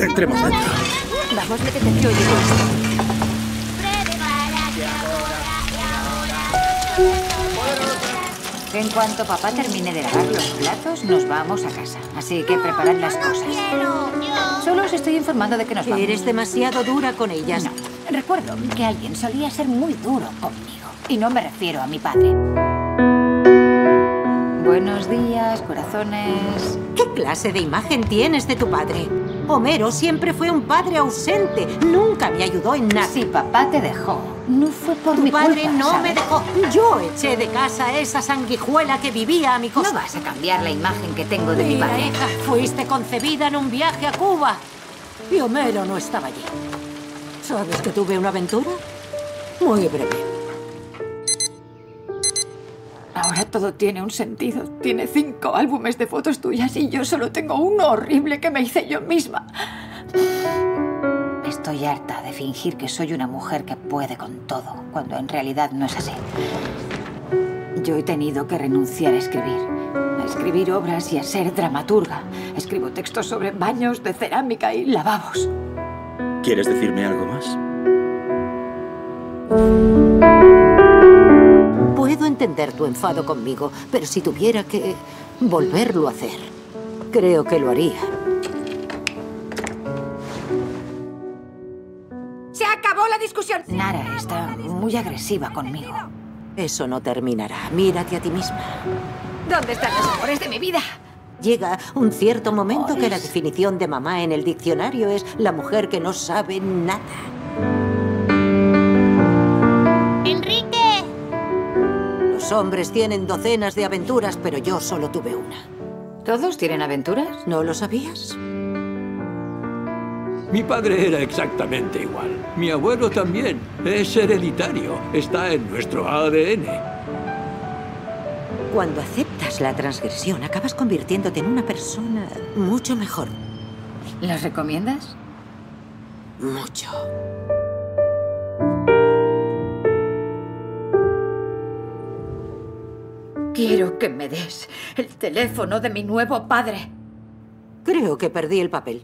Entremos dentro. Vamos, métete oye. En cuanto papá termine de lavar los platos, nos vamos a casa. Así que preparad las cosas. Solo os estoy informando de que nos vamos. Eres demasiado dura con ellas. No. Recuerdo que alguien solía ser muy duro conmigo. Y no me refiero a mi padre. Buenos días, corazones. ¿Qué clase de imagen tienes de tu padre? Homero siempre fue un padre ausente. Nunca me ayudó en nada. Si papá te dejó, no fue por Tu mi padre culpa, no ¿sabes? me dejó. Yo eché de casa a esa sanguijuela que vivía a mi No costa. vas a cambiar la imagen que tengo de mi padre. hija, fuiste concebida en un viaje a Cuba. Y Homero no estaba allí. ¿Sabes que tuve una aventura? Muy breve. Ahora todo tiene un sentido. Tiene cinco álbumes de fotos tuyas y yo solo tengo uno horrible que me hice yo misma. Estoy harta de fingir que soy una mujer que puede con todo, cuando en realidad no es así. Yo he tenido que renunciar a escribir. A escribir obras y a ser dramaturga. Escribo textos sobre baños de cerámica y lavabos. ¿Quieres decirme algo más? Entender tu enfado conmigo, pero si tuviera que volverlo a hacer, creo que lo haría. ¡Se acabó la discusión! Nara está muy agresiva conmigo. Eso no terminará. Mírate a ti misma. ¿Dónde están los amores de mi vida? Llega un cierto momento que la definición de mamá en el diccionario es la mujer que no sabe nada. Los hombres tienen docenas de aventuras, pero yo solo tuve una. ¿Todos tienen aventuras? ¿No lo sabías? Mi padre era exactamente igual. Mi abuelo también. Es hereditario. Está en nuestro ADN. Cuando aceptas la transgresión, acabas convirtiéndote en una persona mucho mejor. ¿Las recomiendas? Mucho. Quiero que me des el teléfono de mi nuevo padre. Creo que perdí el papel.